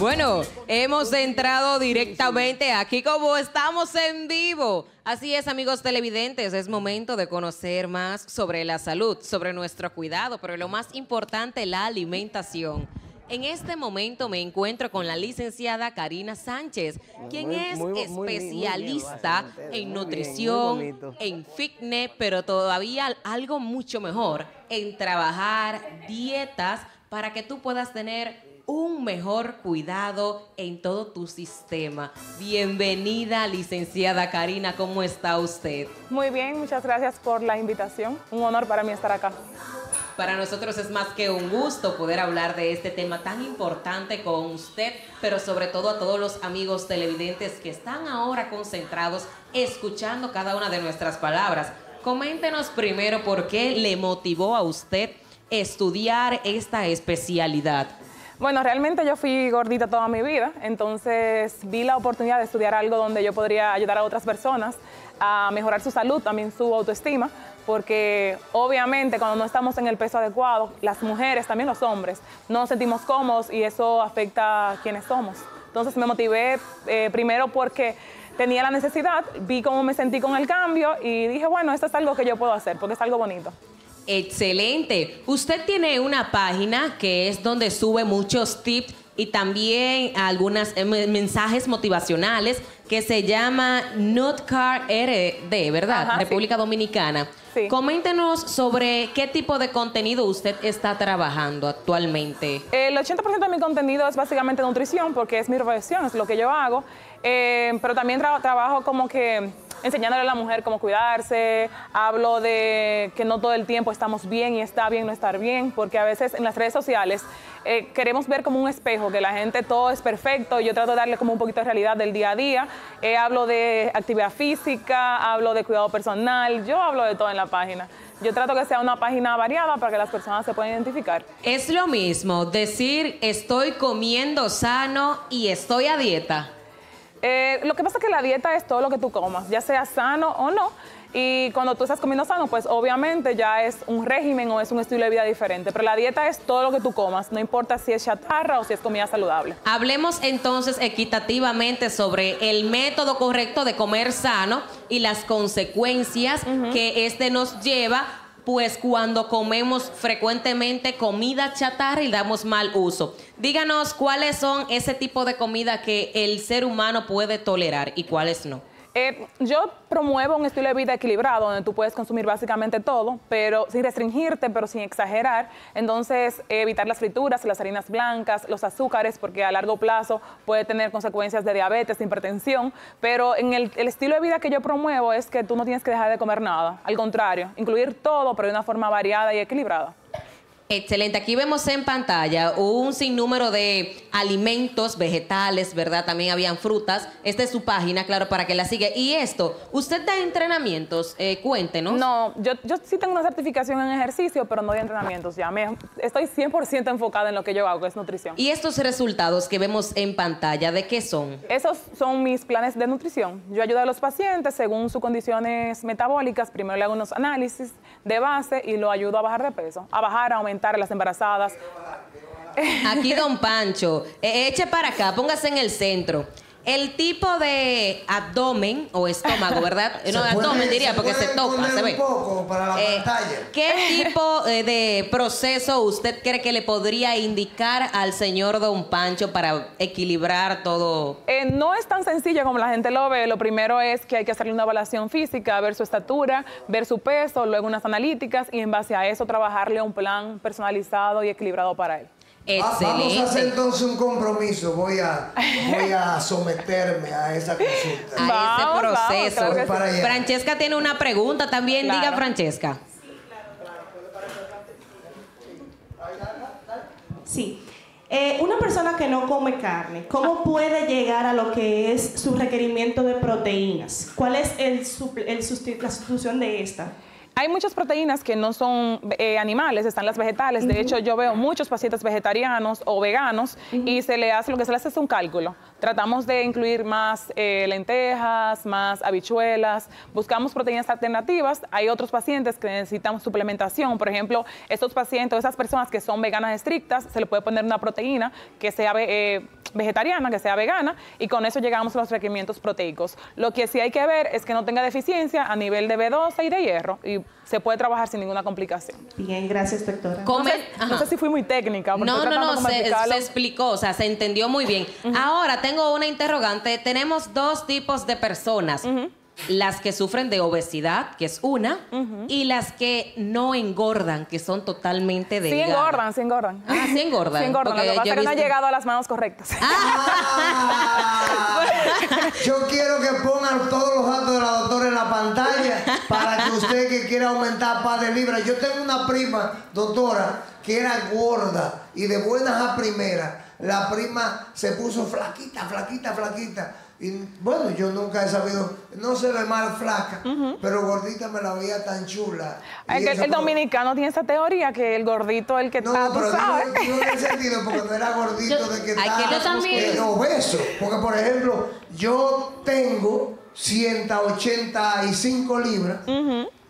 Bueno, hemos entrado directamente aquí como estamos en vivo. Así es, amigos televidentes, es momento de conocer más sobre la salud, sobre nuestro cuidado, pero lo más importante, la alimentación. En este momento me encuentro con la licenciada Karina Sánchez, quien es especialista en nutrición, en fitness, pero todavía algo mucho mejor, en trabajar dietas para que tú puedas tener un mejor cuidado en todo tu sistema. Bienvenida, licenciada Karina, ¿cómo está usted? Muy bien, muchas gracias por la invitación. Un honor para mí estar acá. Para nosotros es más que un gusto poder hablar de este tema tan importante con usted, pero sobre todo a todos los amigos televidentes que están ahora concentrados escuchando cada una de nuestras palabras. Coméntenos primero por qué le motivó a usted estudiar esta especialidad. Bueno, realmente yo fui gordita toda mi vida, entonces vi la oportunidad de estudiar algo donde yo podría ayudar a otras personas a mejorar su salud, también su autoestima, porque obviamente cuando no estamos en el peso adecuado, las mujeres, también los hombres, no nos sentimos cómodos y eso afecta a quienes somos. Entonces me motivé eh, primero porque tenía la necesidad, vi cómo me sentí con el cambio y dije, bueno, esto es algo que yo puedo hacer porque es algo bonito. Excelente. Usted tiene una página que es donde sube muchos tips y también algunos eh, mensajes motivacionales que se llama Nutcar RD, ¿verdad? República Dominicana. Sí. Coméntenos sobre qué tipo de contenido usted está trabajando actualmente. El 80% de mi contenido es básicamente nutrición porque es mi profesión, es lo que yo hago. Eh, pero también trabajo como que enseñándole a la mujer cómo cuidarse, hablo de que no todo el tiempo estamos bien y está bien no estar bien, porque a veces en las redes sociales eh, queremos ver como un espejo, que la gente todo es perfecto, yo trato de darle como un poquito de realidad del día a día, eh, hablo de actividad física, hablo de cuidado personal, yo hablo de todo en la página. Yo trato que sea una página variada para que las personas se puedan identificar. Es lo mismo decir estoy comiendo sano y estoy a dieta. Eh, lo que pasa es que la dieta es todo lo que tú comas, ya sea sano o no. Y cuando tú estás comiendo sano, pues obviamente ya es un régimen o es un estilo de vida diferente. Pero la dieta es todo lo que tú comas, no importa si es chatarra o si es comida saludable. Hablemos entonces equitativamente sobre el método correcto de comer sano y las consecuencias que este nos lleva pues cuando comemos frecuentemente comida chatarra y damos mal uso. Díganos cuáles son ese tipo de comida que el ser humano puede tolerar y cuáles no. Eh, yo promuevo un estilo de vida equilibrado donde tú puedes consumir básicamente todo, pero sin restringirte, pero sin exagerar. Entonces, evitar las frituras, las harinas blancas, los azúcares, porque a largo plazo puede tener consecuencias de diabetes, de hipertensión. Pero en el, el estilo de vida que yo promuevo es que tú no tienes que dejar de comer nada. Al contrario, incluir todo, pero de una forma variada y equilibrada. Excelente. Aquí vemos en pantalla un sinnúmero de alimentos, vegetales, ¿verdad? También habían frutas. Esta es su página, claro, para que la siga. Y esto, ¿usted da entrenamientos? Eh, cuéntenos. No, yo, yo sí tengo una certificación en ejercicio, pero no de entrenamientos. Ya me, estoy 100% enfocada en lo que yo hago, que es nutrición. ¿Y estos resultados que vemos en pantalla, de qué son? Esos son mis planes de nutrición. Yo ayudo a los pacientes según sus condiciones metabólicas. Primero le hago unos análisis de base y lo ayudo a bajar de peso, a bajar, a aumentar las embarazadas. Aquí, don Pancho, eh, eche para acá, póngase en el centro. El tipo de abdomen o estómago, ¿verdad? no, abdomen diría porque se toca, se ve. Eh, ¿Qué tipo eh, de proceso usted cree que le podría indicar al señor Don Pancho para equilibrar todo? no es tan sencillo como la gente lo ve. Lo primero es que hay que hacerle una evaluación física, ver su estatura, ver su peso, luego unas analíticas y en base a eso trabajarle un plan personalizado y equilibrado para él. Excelente. Vamos a hacer entonces un compromiso. Voy a, voy a someterme a esa consulta. A ese proceso. Francesca tiene una pregunta también. Diga, Francesca. Sí. Eh, una persona que no come carne, ¿cómo puede llegar a lo que es su requerimiento de proteínas? ¿Cuál es el, el la sustitución de esta? Hay muchas proteínas que no son eh, animales, están las vegetales. De hecho, yo veo muchos pacientes vegetarianos o veganos y se le hace lo que se le hace es un cálculo. Tratamos de incluir más eh, lentejas, más habichuelas, buscamos proteínas alternativas. Hay otros pacientes que necesitan suplementación. Por ejemplo, estos pacientes, esas personas que son veganas estrictas, se le puede poner una proteína que sea eh, vegetariana, que sea vegana, y con eso llegamos a los requerimientos proteicos. Lo que sí hay que ver es que no tenga deficiencia a nivel de B12 y de hierro, y se puede trabajar sin ninguna complicación. Bien, gracias, doctora. No Come- sé, no sé si fui muy técnica. porque No, no, no, se explicó, o sea, se entendió muy bien. Ahora tengo una interrogante. Tenemos dos tipos de personas. Las que sufren de obesidad, que es una, y las que no engordan, que son totalmente Sí delgadas. engordan, sí engordan. Ah, sí engordan. Sí engordan. Lo porque que pasa yo es he que no han llegado a las manos correctas. Ah, yo quiero que pongan todos los datos de la doctora en la pantalla para que usted que quiera aumentar par de libras. Yo tengo una prima, doctora, que era gorda y de buenas a primeras. La prima se puso flaquita, flaquita, flaquita. Y bueno, yo nunca he sabido, no se ve mal flaca, pero gordita me la veía tan chula. Es Y que el dominicano tiene esa teoría que el gordito es el que no, está, tú pero sabes. digo, digo en el sentido porque no era gordito Yo- de que Ay, está que yo también. eh, obeso. Porque, por ejemplo, yo tengo 185 libras.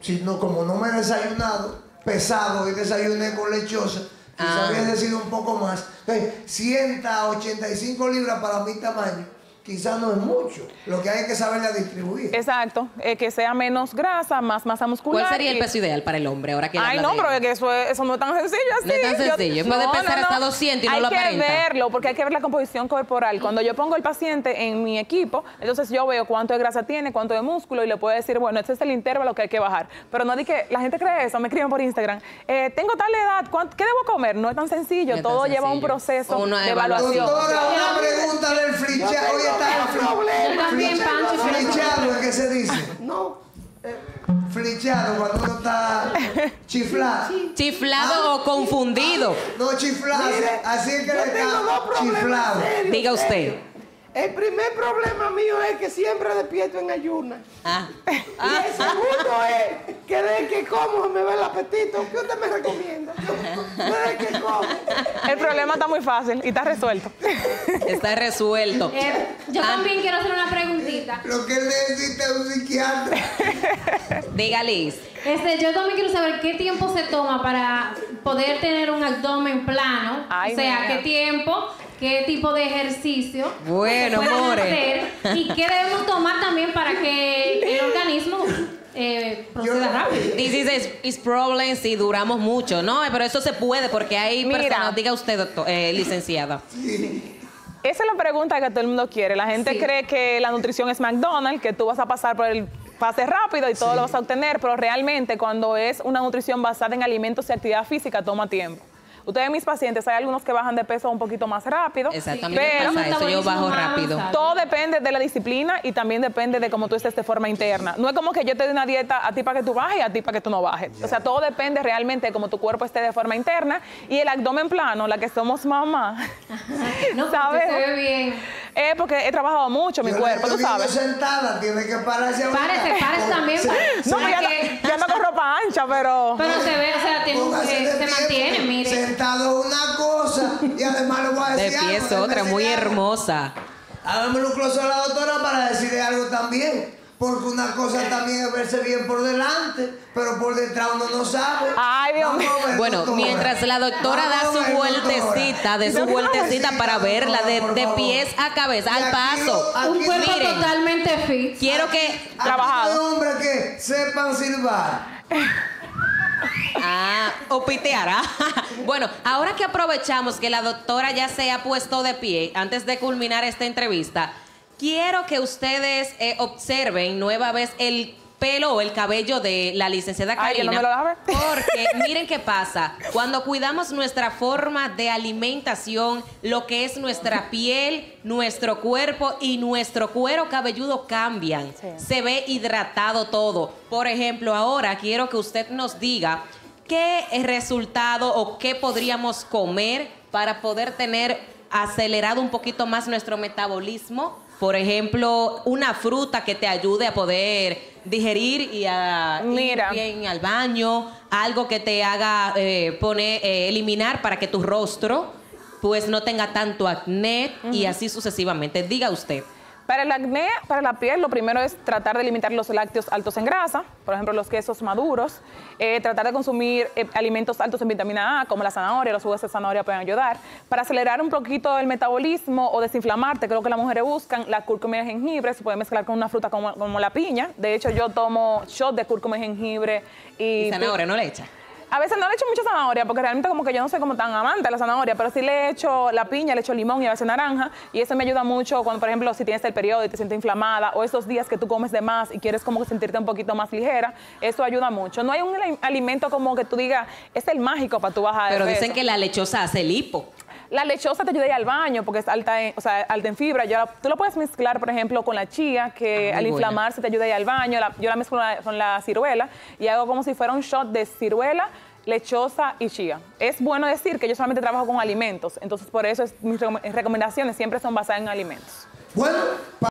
Si no, como no me he desayunado, pesado y desayuné con lechosa, quizás Ah. hubiese sido un poco más. Entonces, 185 libras para mi tamaño, quizás no es mucho. Lo que hay es que saberla distribuir. Exacto, eh, que sea menos grasa, más masa muscular. ¿Cuál sería el peso ideal para el hombre? Ahora que Ay, no, pero es que eso, es- eso no es tan sencillo así. No es tan sencillo, puede pesar hasta 200 y no hay lo que aparenta. verlo, porque hay que ver la composición corporal. Cuando yo pongo el paciente en mi equipo, entonces yo veo cuánto de grasa tiene, cuánto de músculo, y le puedo decir, bueno, este es el intervalo que hay que bajar. Pero no di que la gente cree eso, me escriben por Instagram. eh, tengo tal edad, ¿cuánto- ¿qué debo comer? No es tan sencillo, No es tan todo lleva un sencillo. proceso Una de evaluación. evaluación. Pregunta del flichado. Hoy está el quiero Flichado, ¿es que se dice? No. Flichado, cuando uno está chiflado. ¿Chiflado o confundido? No, chiflado. Mire, así es que le está chiflado. Diga usted. El primer problema mío es que siempre despierto en ayunas. Ah. Y el segundo es que desde que como me va el apetito. ¿Qué usted me recomienda? Desde que como. El problema está muy fácil y está resuelto. Está resuelto. Eh, yo Ah, también quiero hacer una preguntita. Lo que él necesita es un psiquiatra. Diga, Liz. Este, yo también quiero saber qué tiempo se toma para poder tener un abdomen plano. Ay, o sea, mira. qué tiempo, qué tipo de ejercicio. Bueno, hacer y qué debemos tomar también para que el organismo eh, proceda Yo- rápido. This is, is, is problem si duramos mucho, ¿no? Pero eso se puede porque hay Mira. personas, diga usted, doctor, eh, licenciada. Esa es la pregunta que todo el mundo quiere. La gente Sí. cree que la nutrición es McDonald's, que tú vas a pasar por el pase rápido y todo lo vas a obtener, pero realmente cuando es una nutrición basada en alimentos y actividad física toma tiempo. Ustedes, mis pacientes, hay algunos que bajan de peso un poquito más rápido, Exactamente pero pasa eso, yo bajo rápido. todo depende de la disciplina y también depende de cómo tú estés de forma interna. No es como que yo te dé una dieta a ti para que tú bajes y a ti para que tú no bajes. O sea, todo depende realmente de cómo tu cuerpo esté de forma interna y el abdomen plano, la que somos mamá. No, ¿Sabes? se ve bien. Eh, porque he trabajado mucho mi Yo cuerpo, tú sabes. sentada, tiene que pararse a Párese, párese también. se- No, ya, que- no- ya ando con ropa ancha, pero... Pero se ve, o sea, tiene, eh, se mantiene, una cosa y además le voy a De decir pie algo, es otra, muy algo. hermosa. Hágame un close a la doctora para decirle algo también. Porque una cosa también es verse bien por delante, pero por detrás uno no sabe. Ay, Dios mío. Bueno, doctora. mientras la doctora da Vamos su vueltecita, de su vueltecita para verla de, de pies a cabeza, Y al aquí paso. lo- aquí Un cuerpo Miren. totalmente fit. Quiero que Aquí Trabajado. hombres que sepan silbar. Ah, o piteará. bueno, ahora que aprovechamos que la doctora ya se ha puesto de pie, antes de culminar esta entrevista, quiero que ustedes eh, observen nueva vez el pelo o el cabello de la licenciada Ay, que no me lo lave. Porque miren qué pasa. Cuando cuidamos nuestra forma de alimentación, lo que es nuestra piel, nuestro cuerpo y nuestro cuero cabelludo cambian. Sí. Se ve hidratado todo. Por ejemplo, ahora quiero que usted nos diga qué resultado o qué podríamos comer para poder tener acelerado un poquito más nuestro metabolismo Por ejemplo, una fruta que te ayude a poder digerir y a Mira. ir bien al baño, algo que te haga eh, poner, eh, eliminar para que tu rostro pues no tenga tanto acné y así sucesivamente. Diga usted. Para el acné, para la piel, lo primero es tratar de limitar los lácteos altos en grasa, por ejemplo, los quesos maduros, eh, tratar de consumir eh, alimentos altos en vitamina A, como la zanahoria, los jugos de zanahoria pueden ayudar. Para acelerar un poquito el metabolismo o desinflamarte, creo que las mujeres buscan la cúrcuma el jengibre, se puede mezclar con una fruta como, como la piña. De hecho, yo tomo shot de cúrcuma y jengibre y... Y zanahoria, ¿no le echa? A veces no le echo mucha zanahoria porque realmente como que yo no soy como tan amante de la zanahoria, pero sí le echo la piña, le echo limón y a veces naranja y eso me ayuda mucho cuando, por ejemplo, si tienes el periodo y te sientes inflamada o esos días que tú comes de más y quieres como sentirte un poquito más ligera, eso ayuda mucho. No hay un ali- alimento como que tú digas, es el mágico para tú bajar Pero dicen peso. que la lechosa hace lipo. La lechosa te ayuda a ir al baño porque es alta en, o sea, alta en fibra. Yo la- tú lo puedes mezclar, por ejemplo, con la chía, que Ah, al buena. inflamarse te ayuda a ir al baño. La- yo la mezclo con la, con la ciruela y hago como si fuera un shot de ciruela, lechosa y chía. Es bueno decir que yo solamente trabajo con alimentos, entonces por eso es- mis recom- recomendaciones siempre son basadas en alimentos. Bueno,